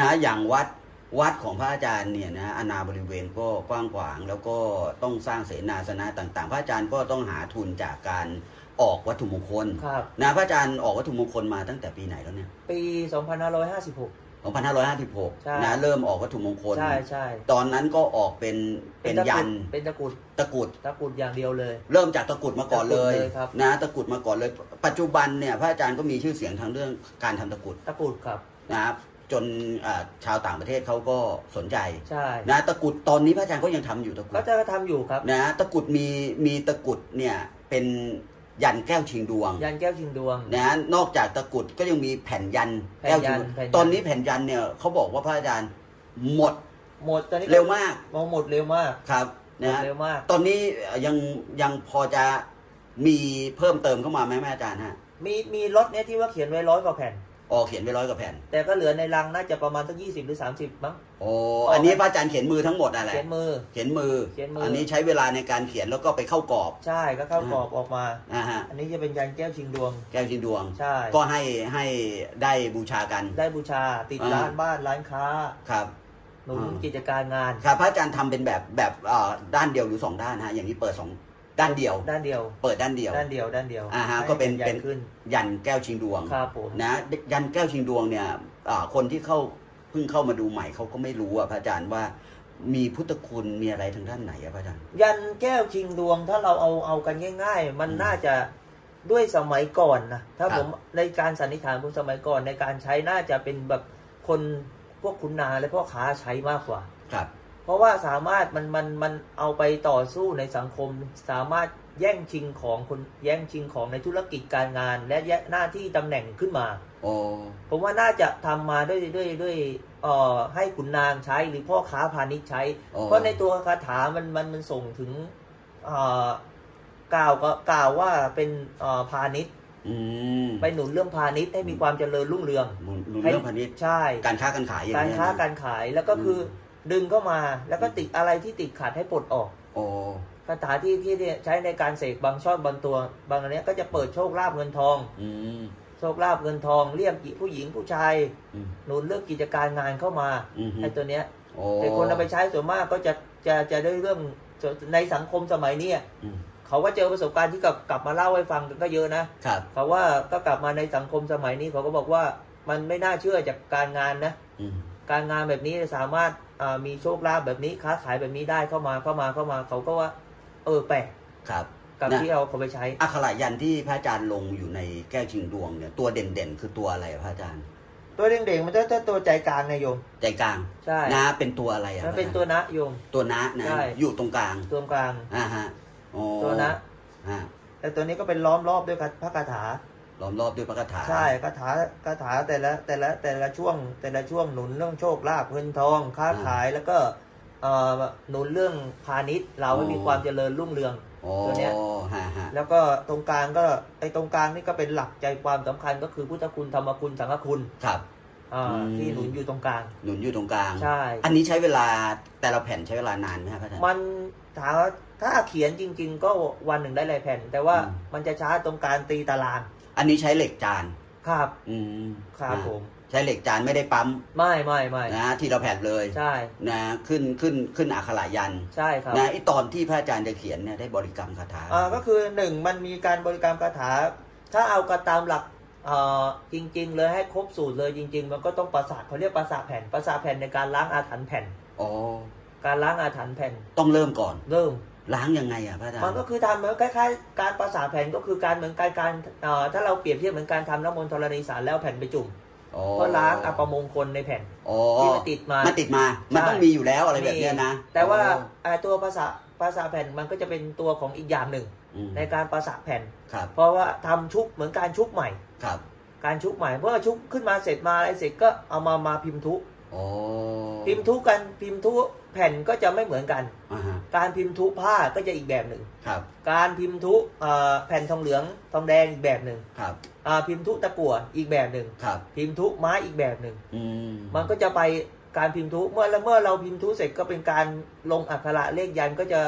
นะอย่างวัดวัดของพระอาจารย์เนี่ยนะอาณาบริเวณก็กว้างขวางแล้วก็ต้องสร้างเสนาสนะต่างๆ พระอาจารย์ก็ต้องหาทุนจากการออกวัตถุมงคลครับ นะพระอาจารย์ออกวัตถุมงคลมาตั้งแต่ปีไหนแล้วเนี่ย ปี 2556 2556ใช่นะเริ่มออกวัตถุมงคล ใช่ใช่ตอนนั้นก็ออกเป็นเป็นตะกรุยัดนเป็นตะกรุดตะกรุด ตะกรุดอย่างเดียวเลย เริ่มจากตะกรุดมาก่อนเลยตะกรุดเลยครับ นะตะกรุดมาก่อนเลย ปัจจุบันเนี่ยพระอาจารย์ก็มีชื่อเสียงทางเรื่องการทำตะกรุดตะกรุดครับ นะครับ จนอ่าชาวต่างประเทศเขาก็สนใจใช่นะตะกรุดตอนนี้พระอาจารย์ก็ยังทำอยู่ตะกรุก็ดจะทำอยู่ครับนะตะกรุดมีมีตะกรุดเนี่ยเป็นยันแก้วชิงดวง ยันแก้วชิงดวงนะนอกจากตะกรุดก็ยังมีแผ่นยันแผ่นยันแก้วชิงดวงแผ่นยันตอนนี้แผ่นยันเนี่ยเขาบอกว่าพระอาจารย์หมดหมดตอนนี้เร็วมากมองหมดเร็วมากครับหมนะดเร็วมาก ตอนนี้ยังยังพอจะมีเพิ่มเติมเข้ามาไหมแม่อาจารย์ฮะมีมีรถเนี้ยที่ว่าเขียนไว้ร้อยกว่าแผ่น อ๋อเขียนไว้ร้อยกว่าแผ่น แต่ก็เหลือในรังน่าจะประมาณสักยี่สิบหรือสามสิบมั้งโอ้อันนี้พระอาจารย์เขียนมือทั้งหมดอะไรเขียนมือ เขียนมือ เขียนมือ อันนี้ใช้เวลาในการเขียนแล้วก็ไปเข้ากรอบ ใช่ก็เข้ากรอบออกมานะฮะอันนี้จะเป็นยันแก้วชิงดวง แก้วชิงดวง ใช่ ก็ให้ให้ได้บูชากัน ได้บูชาติดอ่าร้านบ้านร้านค้า ครับหนุนอ่ากิจการงาน ครับพระอาจารย์ทำเป็นแบบแบบเอ่อด้านเดียวหรือสองด้านฮะ อย่างนี้เปิดสอง ด้านเดียว ด้านเดียว เปิดด้านเดียว ด้านเดียว ด้านเดียวอ่าฮะให้ก็เป็นใหญ่เป็นขึ้นยันแก้วชิงดวง ครับผม นะ ยันแก้วชิงดวงเนี่ยอ่าคนที่เข้า เพิ่งเข้ามาดูใหม่เขาก็ไม่รู้อะพระอาจารย์ว่า มีพุทธคุณมีอะไรทางด้านไหนอะพระอาจารย์ ยันแก้วชิงดวง ถ้าเราเอา เอากันง่าย ๆ มันอืมน่าจะด้วยสมัยก่อนนะ ถ้าครับผมในการสันนิษฐานผมสมัยก่อนในการใช้น่าจะเป็นแบบคนพวกคุณนาและพ่อค้าใช้มากกว่า ครับ เพราะว่าสามารถมันมันมันเอาไปต่อสู้ในสังคม สามารถแย่งชิงของคนแย่งชิงของในธุรกิจการงาน และแย่งหน้าที่ตำแหน่งขึ้นมาโอ้ผมว่าน่าจะทำมาด้วยด้วยด้วยเอ่อให้ขุนนางใช้หรือพ่อค้าพาณิชย์ใช้โอ้เพราะในตัวคาถามันมันมันส่งถึงเอ่อกล่าวก็กล่าวว่าเป็นเอ่อพาณิชย์อืมไปหนุนเรื่องพาณิชย์ให้มีความเจริญรุ่งเรืองหนุนหนุนเรื่องพาณิชย์ใช่ การค้าการขายอย่างการเงี้ยค้านะการขายแล้วก็คืออ ดึงเข้ามาแล้วก็ติดอะไรที่ติดขัดให้ปลดออกโอ้คาถาที่ที่ใช้ในการเสกบางช่อนบางตัวบางอันเนี้ยก็จะเปิดโชคลาภเงินทองอืมโชคลาภเงินทองเรียกผู้หญิงผู้ชายอืมหนุนเรื่องกิจการงานเข้ามาอืมไอ้ตัวเนี้ยโอ้แต่คนเอาไปใช้ส่วนมากก็จะจะจะได้เรื่องในสังคมสมัยเนี้ยอืมเขาก็เจอประสบการณ์ที่กลับกลับมาเล่าให้ฟังกันก็เยอะนะครับเขาว่าก็กลับมาในสังคมสมัยนี้เขาก็บอกว่ามันไม่น่าเชื่อจากการงานนะอืมการงานแบบนี้สามารถอ่า มีโชคลาภแบบนี้ค้าขายแบบนี้ได้เข้ามาเข้ามาเข้ามาเขาก็ว่า เออแปลกครับกับนะที่เอาเขาไปใช้อักขระยันที่พระอาจารย์ลงอยู่ในแก้วชิงดวงเนี่ยตัวเด่นๆ คือตัวอะไรอะพระอาจารย์ ตัวเด่งๆมันจะจะตัวใจกลางไงโยม ใจกลางใช่นะเป็นตัวอะไรอะมันเป็นพตัวระอาจารย์นะโยม ตัวนะนะใช่อยู่ตรงกลางตัวกลางอ่าฮะโอ้ตัวนะอ่าแต่ตัวนี้ก็เป็นล้อมรอบด้วยพระคาถา ล้อมรอบด้วยพระคาถา ใช่คาถาคาถาแต่ละแต่ละแต่ละช่วง แต่ละช่วงหนุนเรื่องโชคลาภเงินทองค้าขายแล้วก็เอ่อหนุนเรื่องพาณิชย์ เราให้มีความเจริญรุ่งเรืองโอ้ตัวเนี้ยฮะฮะแล้วก็ตรงกลางก็ไอ้ตรงกลางนี่ก็เป็นหลักใจความสำคัญก็คือพุทธคุณธรรมคุณสังฆคุณครับอ่าอืมที่หนุนอยู่ตรงกลาง หนุนอยู่ตรงกลางใช่อันนี้ใช้เวลาแต่ละแผ่นใช้เวลานานไหมครับพระอาจารย์มันถามว่าถ้าเขียนจริง ๆ ก็วันหนึ่งได้หลายแผ่น แต่ว่าอืมมันจะช้าตรงการตีตาราง อันนี้ใช้เหล็กจาน ครับอืมครับนะผม ใช้เหล็กจานไม่ได้ปั๊มไม่ไม่ไม่นะทีละแผ่นเลยใช่ นะขึ้นขึ้นขึ้นอักขระยันใช่ครับนะไอตอนที่พระอาจารย์จะเขียนเนี่ยได้บริกรรมคาถาอ่าก็คือหนึ่งมันมีการบริกรรมคาถา ถ้าเอากระตามหลักเอ่อจริง ๆ เลยให้ครบสูตรเลยจริง ๆ มันก็ต้องประสาทเขาเรียกประสาทแผ่นประสาทแผ่นในการล้างอาถรรพ์แผ่น อ๋อการล้างอาถรรพ์แผ่นต้องเริ่มก่อน เริ่ม ล้างยังไงอะพระอาจารมันย์ก็คือทำเหมือนคล้ายๆการประสาทแผ่นก็คือการเหมือนการการเอ่อถ้าเราเปรียบเทียบเหมือนการทำน้ำมนต์ธรณีสารแล้วแผ่นไปจุ่มอ๋อก็ล้างอัปมงคลในแผ่นอ๋อที่มันติดมามันติดมา มันต้องมีอยู่แล้วอะไรแบบเนี้ยนะ แต่ว่าอ๋ออ่าตัวภาษาภาษาแผ่นมันก็จะเป็นตัวของอีกอย่างหนึ่งอืมในการประสาทแผ่นครับเพราะว่าทำชุบเหมือนการชุบใหม่ครับ การชุบใหม่เพราะว่าชุบขึ้นมาเสร็จมาอะไรเสร็จก็เอามามาพิมพ์ทุอ๋อ พิมพ์ทุกันพิมพ์ทุแผ่นก็จะไม่เหมือนกันอ่าฮะการพิมพ์ทุผ้าก็จะอีกแบบหนึ่งครับการพิมพ์ทุเอ่อแผ่นทองเหลืองทองแดงอีกแบบหนึ่งครับอ่าพิมพ์ทุตะกั่วอีกแบบหนึ่งครับพิมพ์ทุไม้อีกแบบหนึ่งอืมมันก็จะไปการพิมพ์ทุเมื่อเมื่อเราพิมพ์ทุเสร็จก็เป็นการลงอักขระเลขยันก็จะ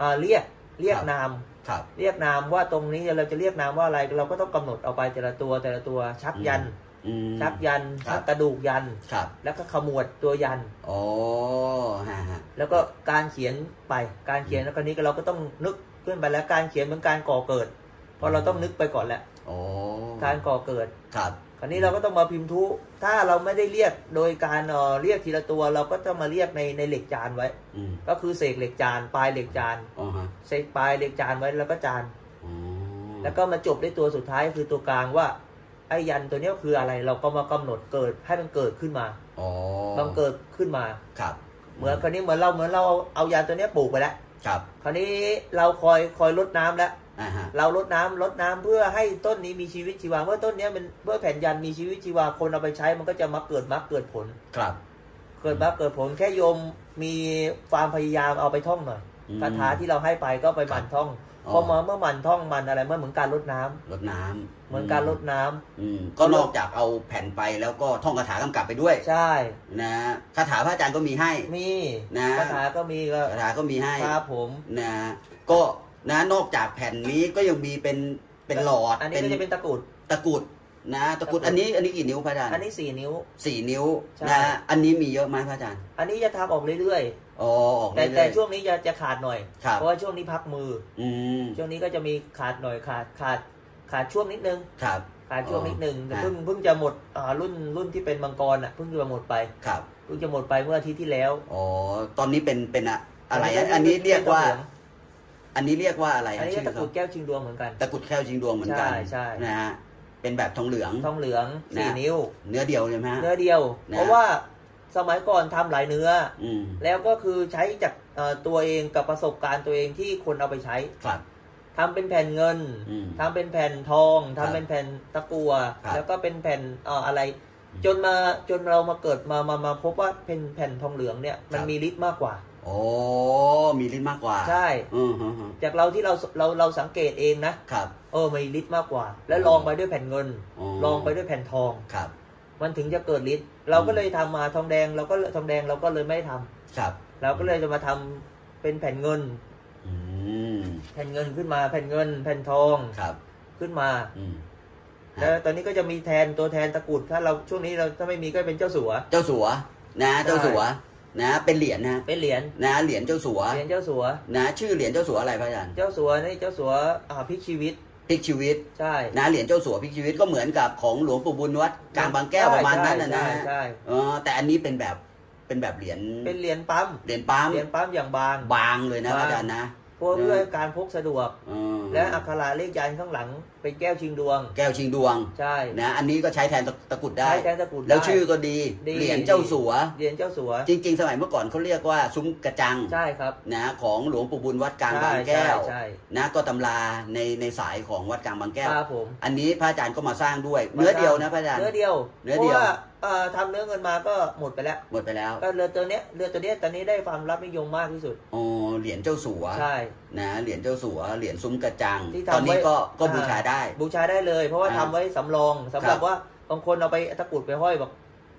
อ่าเรียกเรียกนามครับเรียกนามว่าตรงนี้เราจะเรียกนามว่าอะไรเราก็ต้องกำหนดเอาไปแต่ละตัวแต่ละตัวชักยัน อืมชักยันครับชักกระดูกยัน ครับแล้วก็ขมวดตัวยัน อ๋อฮะฮะแล้วก็การเขียนไปการเขียนแล้วคราวนี้ก็เราก็ต้องนึกขึ้นไปแล้วการเขียนเหมือนการก่อเกิดเพราะเราต้องนึกไปก่อนแหละอ๋อการก่อเกิด ครับ คราวนี้เราก็ต้องมาพิมพ์ทุ ถ้าเราไม่ได้เรียกโดยการเอ่อเรียกทีละตัว เราก็ต้องมาเรียกในในเหล็กจานไว้ อืมก็คือเสกเหล็กจานปลายเหล็กจานอ๋อฮะเสกปลายเหล็กจานไว้แล้วก็จาน อ๋อแล้วก็มาจบด้วยตัวสุดท้ายคือตัวกลางว่า ไอ้ยันตัวเนี้ยคืออะไร เราก็มากำหนดเกิดให้มันเกิดขึ้นมาอ๋อบังเกิดขึ้นมาครับ เหมือนคราวนี้เหมือนเราเหมือนเราเอาเอายันตัวเนี้ยปลูกไปแล้วครับ คราวนี้เราคอยคอยลดน้ำแล้วอ่าฮะเราลดน้ำลดน้ำเพื่อให้ต้นนี้มีชีวิตชีวาเมื่อต้นเนี้ยมันเมื่อแผ่นยันมีชีวิตชีวาคนเอาไปใช้มันก็จะมาเกิดมรรคเกิดผลครับเกิดมรรคเกิดผลแค่โยมมีความพยายามเอาไปท่องหน่อยอืมคาถาที่เราให้ไปก็ไปหมั่นท่อง อ๋อพอมาเมื่อหมั่นท่องมันอะไรเมื่อเหมือนการลดน้ำรดน้ำเหมือนการลดน้ำอืมก็นอกจากเอาแผ่นไปแล้วก็ท่องคาถากำกับไปด้วย ใช่ นะคาถาพระอาจารย์ก็มีให้ มีนะคาถาก็มีก็คาถาก็มีให้ครับผมนะก็นะนอกจากแผ่นนี้ก็ยังมีเป็นเป็นหลอดอันนี้ก็จะเป็นตะกรุดตะกรุดนะตะกรุดตะกรุดอันนี้อันนี้กี่นิ้วพระอาจารย์อันนี้สี่นิ้วสี่นิ้วใช่นะอันนี้มีเยอะไหมพระอาจารย์ อันนี้จะทำออกเรื่อย อ๋อออกๆแต่เรื่อยๆ แต่ช่วงนี้จะจะขาดหน่อย ครับ เพราะว่าช่วงนี้พักมือ อืมช่วงนี้ก็จะมีขาดหน่อยขาดขาดขาดช่วงนิดนึง ครับ ขาดช่วงนิดนึงแต่อ่าเพิ่งเพิ่งจะหมดอ่ารุ่นรุ่นที่เป็นมังกรอะเพิ่งจะหมดไปครับ เพิ่งจะหมดไปเมื่ออาทิตย์ที่แล้ว อ๋อ ตอนนี้เป็นเป็นอะอะไรอัอะนนี้อันนี้เรียกว่า เป็นทองเหลืองอันนี้เรียกว่าอะไรอันนี้ชื่อตะกรุดเขาแก้วชิงดวงเหมือนกัน ตะกรุดแก้วชิงดวงเหมือนกันใช่ใช่ นะฮะ เป็นแบบทองเหลือง ทองเหลืองสี่นะ นิ้ว เนื้อเดียวเลยไหมฮะ เนื้อเดียว นะ เพราะว่า สมัยก่อนทำหลายเนื้ออืมแล้วก็คือใช้จากเอ่อตัวเองกับประสบการณ์ตัวเองที่คนเอาไปใช้ครับทำเป็นแผ่นเงินอืมทำเป็นแผ่นทองครัทำบเป็นแผ่นตะกัวครับแล้วก็เป็นแผ่นเอ่ออะไรอืมจนมาจนเรามาเกิดมามามาพบว่าเป็นแผ่นทองเหลืองเนี่ยมันครับมีฤทธิ์มากกว่าโอ้มีลิ้นมากกว่า ใช่อืมฮึฮึจากเราที่เราเราเราสังเกตเองนะครับ เออมีฤทธิ์มากกว่า แล้วลองไปด้วยแผ่นเงินอ๋อลองไปด้วยแผ่นทองครับ มันถึงจะเกิดฤทธิ์เราก็เลยทำมาทองแดงเราก็ทองแดงเราก็เลยไม่ทำครับ เราก็เลยจะมาทำเป็นแผ่นเงินอืมแผ่นเงินขึ้นมาแผ่นเงิน แผ่นทองครับ ขึ้นมาอืมแล้วตอนนี้ก็จะมีแทนตัวแทนตะกรุดถ้าเราช่วงนี้เราถ้าไม่มีก็เป็นเจ้าสัว เจ้าสัว นะ เจ้าสัว นะ เป็นเหรียญนะ เป็นเหรียญนะเหรียญเจ้าสัวเหรียญเจ้าสัวนะ ชื่อเหรียญเจ้าสัวอะไรพระอาจารย์เจ้าสัวนี่เจ้าสัวอ่าพลิกชีวิต พลิกชีวิตใช่นะเหรียญเจ้าสัวพลิกชีวิตก็เหมือนกับของหลวงปู่บุญวัดกลางบางแก้วประมาณนั้นนะนะใช่ใช่เออแต่อันนี้เป็นแบบเป็นแบบเหรียญเป็นเหรียญปั๊มเหรียญปั๊มเหรียญปั๊มอย่างบางบางเลยนะบางพระอาจารย์นะเพื่อเออเพื่อการพกสะดวกเออและอักขระเลขยันข้างหลังเป็นแก้วชิงดวง แก้วชิงดวงใช่นะอันนี้ก็ใช้แทนตะตะกรุดได้ใช้แทนตะกรุดแล้วได้ชื่อก็ดีดีเหรียญเจ้าสัวเหรียญเจ้าสัว จริง ๆ สมัยเมื่อก่อนเขาเรียกว่าซุ้มกระจังใช่ครับนะของหลวงปู่บุญวัดกลางใช่บางแก้วใช่นะก็ตำราในในสายของวัดกลางบางแก้วครับผมอันนี้พระอาจารย์ก็มาสร้างด้วยเนื้อเดียวนะพระอาจารย์เนื้อเดียวเนื้อเพเดีราะยวว่า เอ่อทำเนื้อเงินมาก็หมดไปแล้ว หมดไปแล้วก็เรือตัวเนี้ยเรือตัวเนี้ยตอนนี้ได้ความรับนิยมมากที่สุด อ๋อเหรียญเจ้าสัวใช่ นะเหรียญเจ้าสัวเหรียญซุ้มกระจัง ที่ทำตอนนี้ไว้ก็ก็อ่าบูชาได้ บูชาได้เลย เพราะว่าอ่าทำไว้สำรองสำหรับครับว่าบางคนเอาไปตะกรุดไปห้อยบอก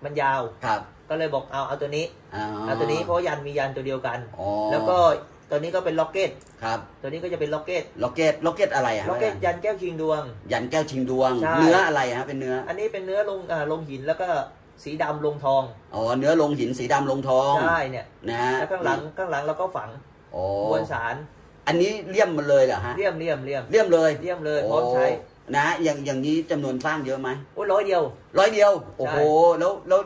มันยาว ครับก็เลยบอกเอาเอาตัวนี้อ๋อเอาตัวนี้เพราะยันมียันต์ตัวเดียวกัน อ๋อแล้วก็ตัวนี้ก็เป็นล็อกเก็ตครับตัวนี้ก็จะเป็นล็อกเก็ตล็อกเก็ตล็อกเก็ตอะไรอะล็อกเก็ตพระอาจารย์ยันต์แก้วชิงดวง ยันต์แก้วชิงดวง ใช่ เนื้ออะไรฮะเป็นเนื้ออันนี้เป็นเนื้อลงอ่าลงหินแล้วก็ สีดำลงทอง อ๋อเนื้อลงหินสีดำลงทองใช่เนี่ยนะฮะแล้วข้างหลังข้างหลังเราก็ฝังโอ้มวลสารอันนี้เลี่ยมมันเลยเหรอฮะเลี่ยมเลี่ยมเลี่ยมเลี่ยมเลยเลี่ยมเลยพร้อมใช้โนะอย่างอย่างนี้จำนวนสร้างเยอะไหมโอ้ยร้อยเดียว ร้อยเดียว โอ้ใช่โหแล้วแล้ว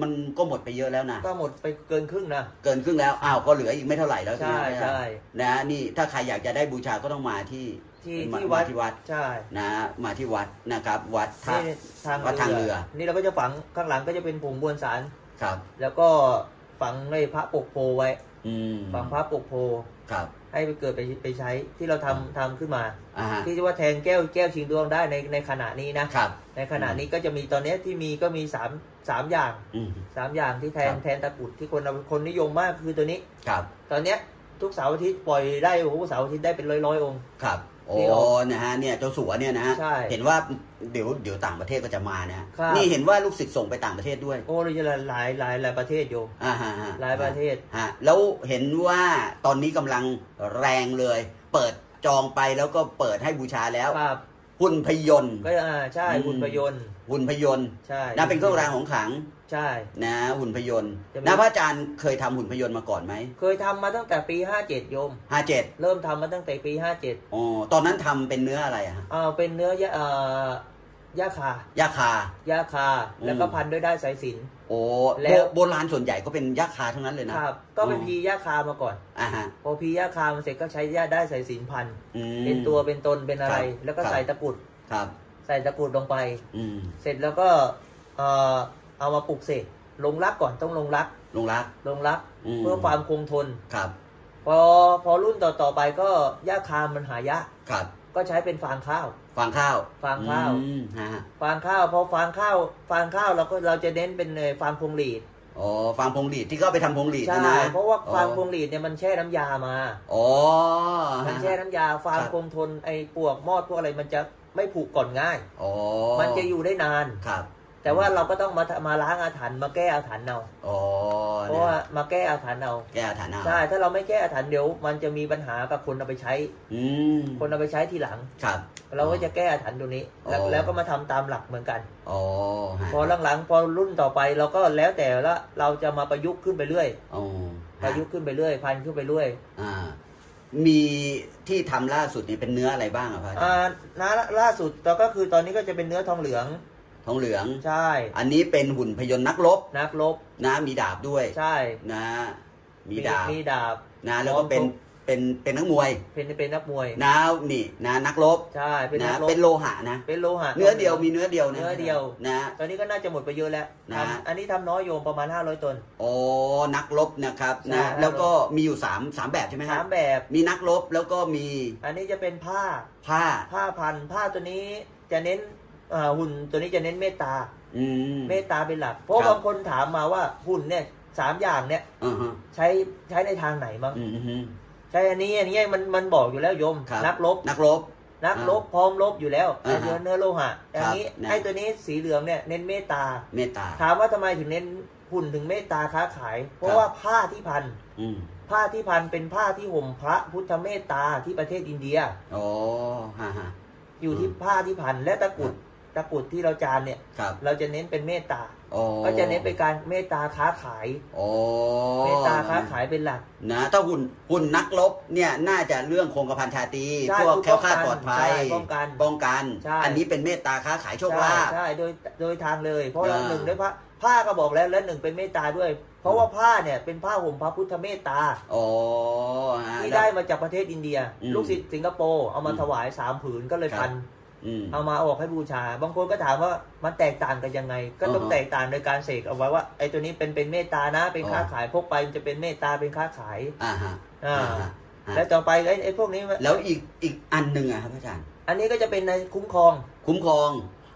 มันก็หมดไปเยอะแล้วนะ ก็หมดไปเกินครึ่งนะ เกินครึ่งแล้ว อ้าว ก็เหลืออีกไม่เท่าไหร่แล้วใช่ไหมใช่ นะนี่ถ้าใครอยากจะได้บูชาก็ต้องมาที่ ที่มาที่วัด มาที่วัดใช่นะมาที่วัดนะครับ วัดท่านี่ทางวัดทางเรือ นี่เราก็จะฝังข้างหลังก็จะเป็นผงบวนสาร ครับ แล้วก็ฝังในพระปกโพไว้ อืมฝังพระปกโพครับ ให้ไปเกิดไปไปใช้ที่เราทำทำขึ้นมา อ่าฮะ ที่ว่าแทนแก้วแก้วชิงดวงได้ในในขณะนี้นะ ครับ ในขณะนี้ก็จะมีตอนนี้ที่มีก็มีสามสามอย่างอืม สามอย่างที่แทนครับ แทนตะกรุดที่คนเอาคนนิยมมากคือตัวนี้ ครับ ตอนเนี้ยทุกเสาร์อาทิตย์ปล่อยได้โอ้โหเสาร์อาทิตย์ได้เป็นร้อยร้อยๆองค์ ครับ โอ้ที่ออกนะฮะเนี่ยเจ้าสัวเนี่ยนะฮะใช่เห็นว่าเดี๋ยวเดี๋ยวต่างประเทศก็จะมานะฮะครับ นี่เห็นว่าลูกศิษย์ส่งไปต่างประเทศด้วยโอ้เราจะหลายหลายหลายประเทศโยม อ่าฮะฮะหลายประเทศ ฮะแล้วเห็นว่าตอนนี้กำลังแรงเลย เปิดจองไปแล้วก็เปิดให้บูชาแล้ว ครับ หุ่นพยนต์ ก็อ่าใช่อืม หุ่นพยนต์ หุ่นพยนต์ใช่นะเป็นเครื่องรางของขลังใช่ นะหุ่นพยนต์จะมี นะพระอาจารย์เคยทำหุ่นพยนต์มาก่อนไหมเคยทำมาตั้งแต่ปี 57โยม ห้าเจ็ดเริ่มทำมาตั้งแต่ปี 57อ๋อตอนนั้นทำเป็นเนื้ออะไรอะฮะอ่าเป็นเนื้อยาอ่ายาคายาคา ยาคา อืม แล้วก็พันด้วยได้ายสายสิญ โอ้แล้โบว โบราณส่วนใหญ่ก็เป็นยาคาทั้งนั้นเลยนะ ครับ ก็เป็นอ๋อพียาคามาก่อน อ่าฮะพอพียาคามันเสร็จก็ใช้ยาได้ายสายสิญพัน อืม เป็นตัวเป็นตนเป็นอะไร ครับแล้วก็ครับ ใส่ตะกรุด ครับ ใส่ตะกรุดลงไป อืมเสร็จแล้วก็เอ่อเอามาปลูกเสกลงรักก่อนต้องลงรัก ลงรัก ลงรักอืม เพื่อความคงทน ครับ พอพอรุ่นต่อต่อไปก็ยาคามันหายากครับ ก็ใช้เป็นฟางข้าว ฟางข้าวฟางข้าว อืมฮะฟางข้าวพอฟางข้าวฟางข้าวเราก็เราจะเน้นเป็นเอ่อฟางพวงหลีดอ๋อ ฟางพงหลีดที่ก็เอาไปทำพงหลีดใช่นะนะเพราะว่าฟางพอ๋วองหลีดเนี่ยมันแช่น้ำยามา อ๋อมันแช่น้ำยาฟางครับ คงทนไอ้ปวกมอดพวกอะไรมันจะ ไม่ผุก่อนง่ายอ๋อมันจะอยู่ได้นานครับ แต่ว่าเราก็ต้องมามาล้างอาถรรพ์มาแก้อาถรรพ์เอาอ๋อเพราะว่ามาแก้อาถรรพ์เอาแก้ฐานะใช่ถ้าเราไม่แก้อาถรรพ์เดี๋ยว มันจะมีปัญหากับคนเอาไปใช้ อืมคนเอาไปใช้ทีหลังครับ เราก็จะแก้อาถรรพ์ตรงนี้ แล้วอ๋อแล้วก็มาทำตามหลักเหมือนกันอ๋อฮะพอหลังๆพอรุ่นต่อไปเราก็แล้วแต่ละเราจะมาประยุกต์ขึ้นไปเรื่อยอ๋อปฮะระยุกต์ขึ้นไปเรื่อยพันขึ้นไปเรื่อยอ่า มีที่ทำล่าสุดนี่เป็นเนื้ออะไรบ้างอะพระอาจารย์อ่าน้าล่าสุดเราก็คือตอนนี้ก็จะเป็นเนื้อทองเหลือง ทองเหลือง ใช่ อันนี้เป็นหุ่นพยนต์นักรบนักรบนะมีดาบด้วยใช่ นะมีดาบมีดาบนะแล้วก็เป็น เป็นเป็นนักมวยเป็นเป็นนักมวยนะนี่นะนักรบใช่เป็นนะนักรบเป็นโลหะนะเป็นโลหะเนื้อเดียวมีเนื้อเดียวนะเนื้อเดียวนะ ตอนนี้ก็น่าจะหมดไปเยอะแล้วนะทำอันนี้ทำน้อยโยมประมาณ 500ตนโอ้นักรบนะครับใช่นะแล้วก็มีอยู่สามสามแบบใช่ไหมคสารัมบแบบมีนักรบแล้วก็มี อันนี้จะเป็นผ้าผ้าผ้าพันผ้าตัวนี้จะเน้นอ่าหุ่นตัวนี้จะเน้นเมตตาอืมเมตตาเป็นหลัก เพราะครับบางคนถามมาว่าหุ่นเนี่ยสามอย่างเนี่ยอ่าฮะใช้ใช้ในทางไหนมั้งอืมอืม ใช้อันนี้อันนี้มันมันบอกอยู่แล้วโยมครับนักรบนักรบนักรบพร้อมรบอยู่แล้วอ่าฮะเนื้อเนื้อโลหะอย่างนี้ครับนะไอ้ตัวนี้สีเหลืองเนี่ยเน้นเมตตาเมตตา ถามว่าทำไมถึงเน้นหุ่นถึงเมตตาค้าขาย เพคราะรับว่าผ้าที่พันอืมผ้าที่พันเป็นผ้าที่ห่มพระพุทธเมตตาที่ประเทศอินเดียโอ้ฮะฮะอยู่ที่อืมผ้าที่พันและตะกรุด ตะกรุดที่เราจานเนี่ย ครับ เราจะเน้นเป็นเมตตาโอ้ก็จะเน้นเป็นการเมตตาค้าขายโอ้เมตตาค้าขายเป็นหลัก นะถ้าหุ่นหุ่นนักรบเนี่ยน่าจะเรื่องคงกระพันชาตรีใช่พวกคือแคล้วคลาดป้ปลอองดกันภัยใช่ป้องกันป้องกัน ใช่ อันนี้เป็นเมตตาค้าขายโชคลาภ ใช่โดยโดยทางเลย เพราะอ่า หนึ่งด้วยผ้าผ้าก็บอกแล้วและหนึ่งเป็นเมตตาด้วย เพราะว่าผ้าเนี่ยเป็นผ้าห่มพระพุทธเมตตาโอ้ฮะที่แล้วได้มาจากประเทศอินเดีย อืมลูกศิษย์สิงคโปร์เอามาอืมถวายสามผืนก็เลยครับ พันอืม เอามาออกให้บูชา บางคนก็ถามว่ามันแตกต่างกันยังไง ก็ต้องอ่าฮะแตกต่างโดยการเสกเอาไว้ว่าไอ้ตัวนี้เป็นเป็นเมตตานะ เป็นอ๋อค้าขายพกไปมันจะเป็นเมตตาเป็นค้าขายอ่าฮะอ่าอ่าฮะฮะแล้วต่อไปไอ้ไอ้พวกนี้แล้วอีกอีกอันหนึ่งอะครับอาจารย์ อันนี้ก็จะเป็นในคุ้มครอง คุ้มครอง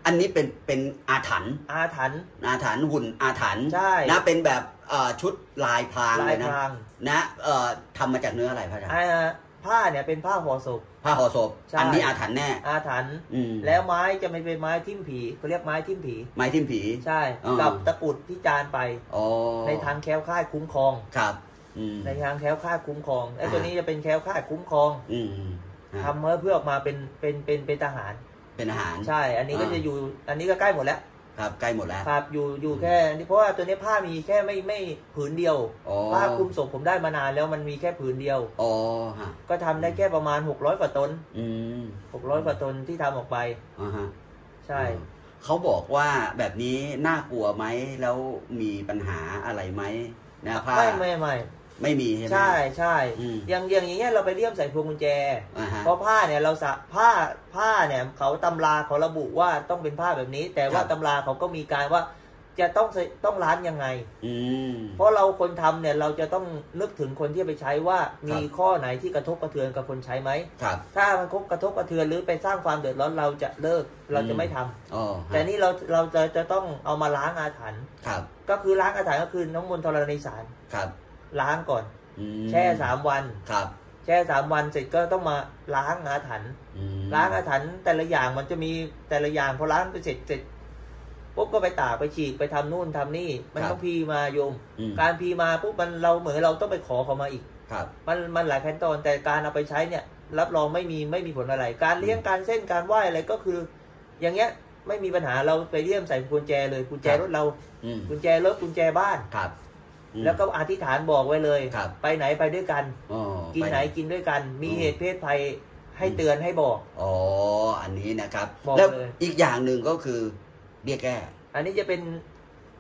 อันนี้เป็นเป็นอาถรรพ์อาถรรพ์อาถรรพ์หุ่นอาถรรพ์ใช่นะเป็นแบบเอ่อชุดลายพรางลาเลยยนะพรางนะเอ่อทำมาจากเนื้ออะไรพระอาจารย์อ่าผ้าเนี่ยเป็นผ้าห่อศพ ผ้าห่อศพใช่ อันนี้อาถรรพ์แน่ อาถรรพ์อืม แล้วไม้จะไม่เป็นไม้ทิ่มผีเขาเรียกไม้ทิ่มผี ไม้ทิ่มผี ใช่อ๋อกับตะกรุดที่จานไป อ๋อในทางแคล้วคลาดคุ้มครอง ครับ อืม ในทางแคล้วคลาดคุ้มครองไอ้อ่า ตัวนี้จะเป็นแคล้วคลาดคุ้มครองอืมอืมฮะทำเมื่อเพื่อออกมาเป็นเป็นเป็นเป็นทหาร เป็นอาหาร ใช่ อันนี้ก็อ่า จะอยู่ อันนี้ก็ใกล้หมดแล้ว ครับใกล้หมดแล้ว ครับอยู่อยู่แค่นี้เพราะว่าตัวนี้ผ้ามีแค่ไม่ไม่ผืนเดียวอ๋อ ผ้าคลุมศพผมได้มานานแล้วมันมีแค่ผืนเดียว อ๋อฮะก็ทำได้แค่ประมาณ 600กว่าตน อืม600กว่าตนที่ทำออกไป อ่าฮะใช่เขาบอกว่าแบบนี้น่ากลัวไหมแล้วมีปัญหาอะไรไหมนะผ้าไม่ไม่ไม่ ไม่มีใช่ไหม ใช่ใช่อืมอย่างอย่างอย่างเงี้ยเราไปเลี่ยมใส่พวงกุญแจ อ่าฮะเพราะผ้าเนี่ยเราสะผ้าผ้าเนี่ยเขาตำราเขาระบุว่าต้องเป็นผ้าแบบนี้ แต่ว่าครับ ตำราเขาก็มีการว่าจะต้องใส่ต้องร้านยังไง อืม เพราะเราคนทำเนี่ยเราจะต้องนึกถึงคนที่ไปใช้ว่ามีครับ ข้อไหนที่กระทบกระเทือนกับคนใช้ไหม ครับถ้ามันกระทบกระเทือนหรือไปสร้างความเดือดร้อนเราจะเลิกเราจะไม่ทำอ๋อฮะแต่นี่เราเราจะจะต้องเอามาล้างอาถรรพ์ครับก็คือล้างอาถรรพ์ก็คือน้ำมนต์ธรณีสาร ครับ ล้างก่อนอืมแช่สามวันครับ แช่สามวันเสร็จก็ต้องมาล้างอาถรรพ์อืมล้างอาถรรพ์แต่ละอย่างมันจะมีแต่ละอย่างพอล้างไปเสร็จเสร็จปุ๊บก็ไปตากไปฉีกไปทำนู่นทำนี่ มันต้องพีมาโยมอืมการพีมาปุ๊บมันเราเหมือนเราต้องไปขอเขามาอีกครับมันมันหลายขั้นตอนแต่การเอาไปใช้เนี่ย รับรองไม่มีไม่มีผลอะไร การเลี้ยงการเส้นการไหว้อะไรก็คือ อย่างเงี้ยไม่มีปัญหาเราไปเลี่ยมใส่กุญแจเลยกุญแจครับรถเราอืมกุญแจรถกุญแจบ้านครับอืม แล้วก็อธิษฐานบอกไว้เลยครับไปไหนไปด้วยกันอ๋อกินปไหนกินด้วยกัน มีอืมเหตุเพศภัยให้เตือนให้บอกอ๋ออันนี้นะครับบอกแล้วเลยอีกอย่างหนึ่งก็คือเบี้ยแก้ อันนี้จะเป็น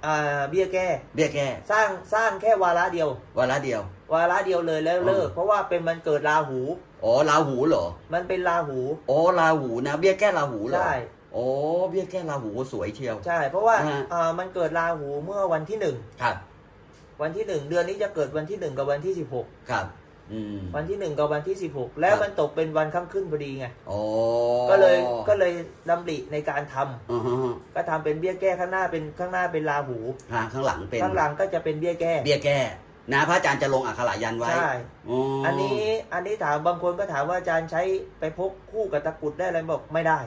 อ่าเบี้ยแก้ เบี้ยแก้ สร้างสร้างแค่วาระเดียว วาระเดียว วาระเดียวเลยแล้วเลิกอ๋อเพราะว่าเป็นมันเกิดราหูอ๋อลาหูเหรอ มันเป็นราหูอ๋อลาหูนะเบี้ยแก้ลาหูเหรอใช่โอ้เบี้ยแก้ลาหูสวยเชียว ใช่ เพราะว่าอ่าอ่ามันเกิดราหูเมื่อวันที่หนึ่งครับ วันที่หนึ่งเดือนนี้จะเกิดวันที่หนึ่งกับวันที่สิบหกครับอืม วันที่หนึ่งกับวันที่สิบหกแล้วครับ มันตกเป็นวันค่ำขึ้นพอดีไงโอ้ก็เลยก็เลยดำริในการทำอือฮะก็ทำเป็นเบี้ยแก้ข้างหน้าเป็นข้างหน้าเป็นราหูฮะข้างหลังเป็นข้างหลังก็จะเป็นเบี้ยแก้ เบี้ยแก้ นะพระอาจารย์จะลงอักขระยันต์ไว้ใช่ อ๋ออันนี้อันนี้ถามบางคนก็ถามว่าอาจารย์ใช้ไปพกคู่กับตะกรุดได้อะไรบอกไม่ได้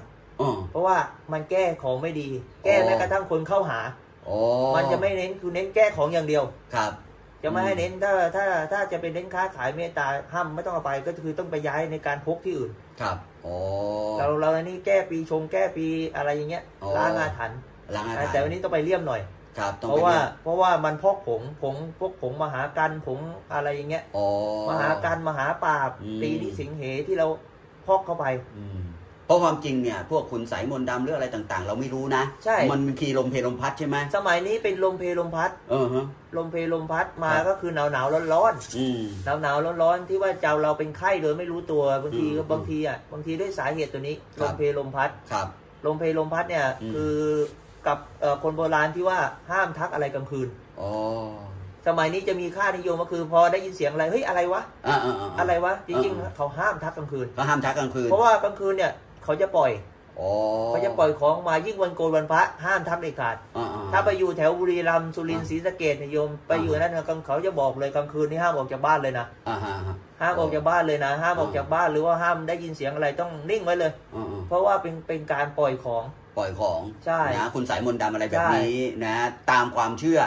อ๋อ เพราะว่ามันแก้ของไม่ดี แก้อ๋อ แม้กระทั่งคนเข้าหาโอ้ มันจะไม่เน้นคือเน้นแก้ของอย่างเดียวครับ จะไม่อืมให้เน้นถ้าถ้าถ้าจะเป็นเน้นค้าขายเมตตาห้ามไม่ต้องเอาไปก็คือต้องไปย้ายในการพกที่อื่นครับโอ้เราเราอันนี้แก้ปีชงแก้ปีอะไรอย่างเงี้ยอ๋อล้างอาถรรพ์ล้างอาถรรพ์แต่วันนี้ต้องไปเลี่ยมหน่อยครับต้องเพไปราะว่ารียกเพราะว่ามันพกผงผงพวกผงมหากันผงอะไรอย่างเงี้ยอ๋อมหากันมหาปราบอืมตีที่สิงเหที่เราพกเข้าไปอืม เพราะความจริงเนี่ยพวกคุณสายมนต์ดำหรืออะไรต่าง ๆ เราไม่รู้นะใช่ มันมีคีลมเพลมพัดใช่ไหมสมัยนี้เป็นลมเพลลมพัด เออฮะ ลมเพลลมพัดมาครับ ก็คือหนาวหนาวร้อนร้อนอืม หนาวหนาวร้อนร้อนๆที่ว่าเจ้าเราเป็นไข้โดยไม่รู้ตัวบางทีอืมก็บางทีอะบางทีด้วยสาเหตุตัวนี้ครัลบ มเพลลมพัด ครับ ลมเพลลมพัดเนี่ยอืม คือกับเอ่อคนโบราณที่ว่าห้ามทักอะไรกลางคืน อ๋อสมัยนี้จะมีค่านิยมก็คือพอได้ยินเสียงอะไรเฮ้ยอะไรวะอ่าอ่าอ่าอะไรวะจริงอ่าๆเขาห้ามทักกลางคืน ก็ห้ามชักกลางคืนเพราะว่ากลางคืนเนี่ย เขาจะปล่อยอ๋อเขาจะปล่อยของมายิ่งวันโกนวันพระห้ามทักเด็ดขาดอ่าอ่ถ้าไปอยู่แถวบุรีรัมย์สุรินทร์อ่าศรีสะเกดเนี่ยโยม ไปอยู่นั่นนะกลางเขาจะบอกเลยกลางคืนนี่ห้ามออกจากบ้านเลยนะอ่าฮะฮะห้ามออกจากบ้านเลยนะ ห้ามออกอ่าจากบ้านหรือว่าห้ามได้ยินเสียงอะไรต้องนิ่งไว้เลยอ่าอ่าเพราะว่าเป็นเป็นการปล่อยของปล่อยของใช่นะคุณสายมนต์ดำอะไรแบบใช่นี้นะ ตามความเชื่อ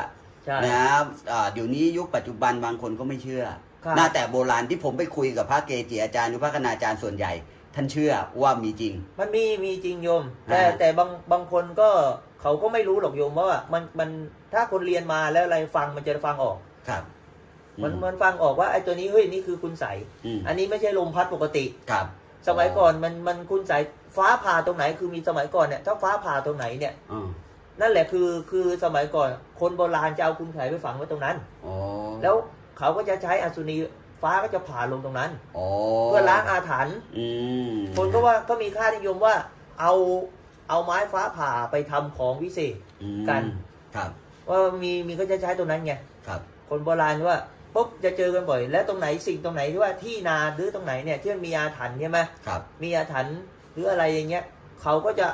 ใช่นะอ่าเดี๋ยวนี้ยุคปัจจุบันบางคนก็ไม่เชื่อครับน่าแต่โบราณที่ผมไปคุยกับพระเกจิอาจารย์หรือพระคณาจารย์ส่วนใหญ่ ท่านเชื่อว่ามีจริง มันมีมีจริงโยม แต่อ่าแต่บางบางคนก็เขาก็ไม่รู้หรอกโยมว่ามันมันถ้าคนเรียนมาแล้วอะไรฟังมันจะฟังออกครับมันอืมันฟังออกว่าไอ้ตัวนี้เฮ้ยนี่คือคุณใสยอืมอันนี้ไม่ใช่ลมพัดปกติครับ สมัยก่อนมันมันคุณใสยฟ้าผ่าตรงไหนคือมีสมัยก่อนเนี่ยถ้าฟ้าผ่าตรงไหนเนี่ยอ๋อนั่นแหละคือคือสมัยก่อน คนโบราณจะเอาคุณใสยไปฝังไว้ตรงนั้นอ๋อแล้วเขาก็จะใช้อสุนี ฟ้าก็จะผ่าลงตรงนั้นอ๋อเพื่อล้างอาถรรพ์อืมคนก็ว่าก็มีค่านิยมว่า เอาเอาไม้ฟ้าผ่าไปทำของวิเศษอืมกันครับว่ามีมีก็จะใช้ตรงนั้นไงครับ คนโบราณว่าปุ๊บจะเจอกันบ่อย แล้วตรงไหนสิ่งตรงไหนที่ว่าที่นาหรือตรงไหนเนี่ยที่มันมีอาถรรพ์ใช่ไหมครับ มีอาถรรพ์หรืออะไรอย่างเงี้ยเขาก็จะ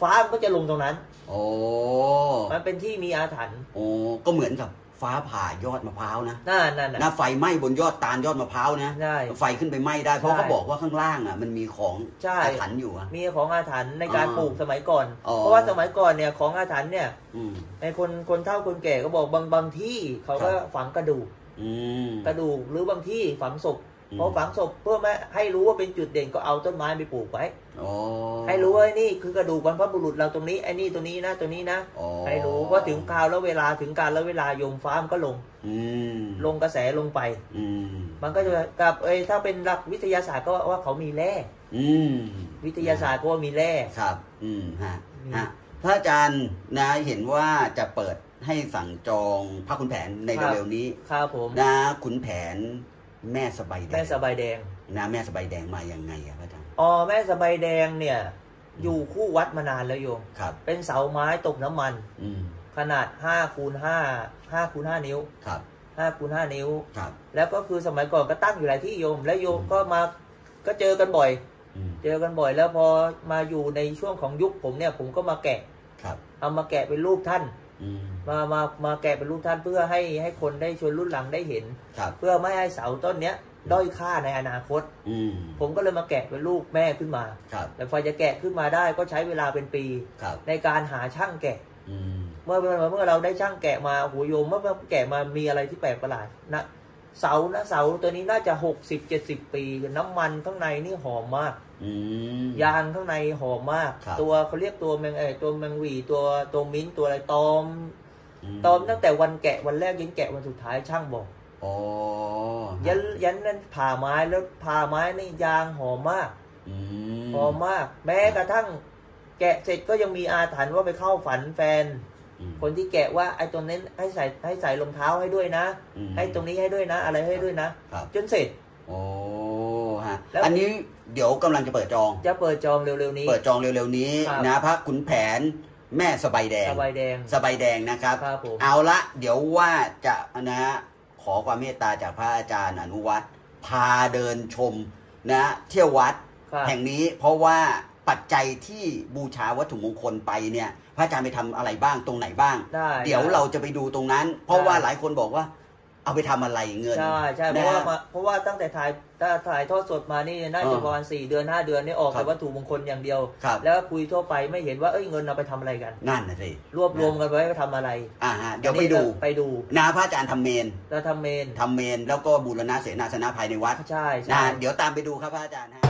ฟ้ามันก็จะลงตรงนั้น โอ้มันเป็นที่มีอาถรรพ์โอ้ก็เหมือนกับ ฟ้าผ่ายอดมะพร้าวนะนั่นนั่นน่ะนะไฟไหม้บนยอดตาลยอดมะพร้าวนะใช่ไฟขึ้นไปไหม้ได้เพราะใช่เขาบอกว่าข้างล่างอะมันมีของใช่ อาถรรพ์อยู่อะ มีของอาถรรพ์ในการอ๋อปลูกสมัยก่อน อ๋อ เพราะว่าสมัยก่อนเนี่ยของอาถรรพ์เนี่ยอืม ในคนคนเฒ่าคนแก่ก็บอกบางบางที่เขาก็ครับ ฝังกระดูกอืม กระดูกหรือบางที่ฝังศพอืม พอฝังศพเพื่อไม่ให้รู้ว่าเป็นจุดเด่นก็เอาต้นไม้ไปปลูกไว้อ๋อให้รู้ว่านี่คือกระดูกบรรพบุรุษเราตรงนี้ไอ้นี่ตัวนี้นะตัวนี้นะอ๋อให้รู้ว่าถึงคราวแล้วเวลาถึงการแล้วเวลาโยมฟ้ามันก็ลงอืมลงกระแสลงไปอืมมันก็จะกับเอ้ยถ้าเป็นหลักวิทยาศาสตร์ก็ว่าเขามีแร่อืมวิทยาศาสตร์ก็ว่ามีแร่ครับ อืมฮะอืมฮะพระอาจารย์นะเห็นว่าจะเปิดให้สั่งจองพระขุนแผนในเร็วๆนี้ ครับผมนะขุนแผน แม่สบายแดแม่งสบายแดงนะแม่สบายแดงมายังไงอะพระอาจารย์อ๋อแม่สบายแดงเนี่ย อยู่คู่วัดมานานแล้วโยมครับ เป็นเสาไม้ตกน้ำมัน อืมขนาด5คูณ5 5คูณ5นิ้วครับ5คูณ5นิ้วครับ แล้วก็คือสมัยก่อนก็ตั้งอยู่หลายที่โยม แล้วโยมก็มาก็เจอกันบ่อยอืมเจอกันบ่อยแล้วพอมาอยู่ในช่วงของยุคผมเนี่ย ผมก็มาแกะครับเอามาแกะเป็นรูปท่านอื มมามามาแกะเป็นรูปท่านเพื่อให้ให้คนได้ชนรุ่นหลังได้เห็นครับเพื่อไม่ให้เสาต้นเนี้ยด้อยค่าในอนาคตอืมผมก็เลยมาแกะเป็นรูปแม่ขึ้นมาครับแต่พอจะแกะขึ้นมาได้ก็ใช้เวลาเป็นปีครับในการหาช่างแกะอืมเมื่อเมื่อเมื่อเราได้ช่างแกะมาโอ้โหโยมเมื่อเมื่อแกะมามีอะไรที่แปลกประหลาดนะเสานะเสาตัวนี้น่าจะหกสิบเจ็ดสิบปีน้ำมันข้างในนี่หอมมากอืม ยางข้างในหอมมาก ครับ ตัวเขาเรียกตัวแมงเอยตัวแมงหวีตัวตัวมิ้นท์ตัวอะไรตอมมตอมตั้งแต่วันแกะวันแรกยันแกะวันสุดท้ายช่างบอก อ๋อยันยันนั้นผ่าไม้แล้วผ่าไม้นี่ยางหอมมาก อืมหอมมาก แม้กระทั่ง แกะเสร็จก็ยังมีอาถรรพ์ว่าไปเข้าฝันแฟน อืม คนที่แกะว่าไอ้ตรงนั้นให้ใส่ให้ใส่รองเท้าให้ด้วยนะ อืมให้ตรงนี้ให้ด้วยนะ อะไรให้ด้วยนะครับ จนเสร็จโอ้ฮะ แล้ว อันนี้เดี๋ยวกำลังจะเปิดจอง จะเปิดจองเร็วๆนี้ เปิดจองเร็วๆนี้ครับ นะพระขุนแผนแม่สบายแดง สบายแดงสบายแดงนะครับ ครับผม เอาละเดี๋ยวว่าจะนะขอความเมตตาจากพระอาจารย์อนุวัตรพาเดินชมนะเที่ยววัด ครับแห่งนี้เพราะว่าปัจจัยที่บูชาวัตถุมงคลไปเนี่ยพระอาจารย์ไปทำอะไรบ้างตรงไหนบ้าง ได้เดี๋ยวได้เราจะไปดูตรงนั้น เพราะได้ว่าหลายคนบอกว่า เอาไปทำอะไรเงินใช่ใช่เพนะราะว่าฮะมาเพราะว่าตั้งแต่ถ่าย ถ้าถ่ายทอดสดมานี่น่าจะเออประมาณสี่เดือนห้าเดือนนี่ออกครัแต่บวัตถุมงคลอย่างเดียวครับแล้วก็คุยทั่วไปไม่เห็นว่าเอ้ยเงินเอาไปทำอะไรกัน นั่นนะสิรวบรวมกันไว้ไปทำอะไร อ่าฮะเดี๋ยวไปดูอันนี้ก็ไปดูนะพระอาจารย์ทำเมนแล้วทำเมนทำเมนแล้วก็บูรณะเสนาสนะภายในวัดใช่นะใช่เดี๋ยวตามไปดูครับพระอาจารย์ฮะ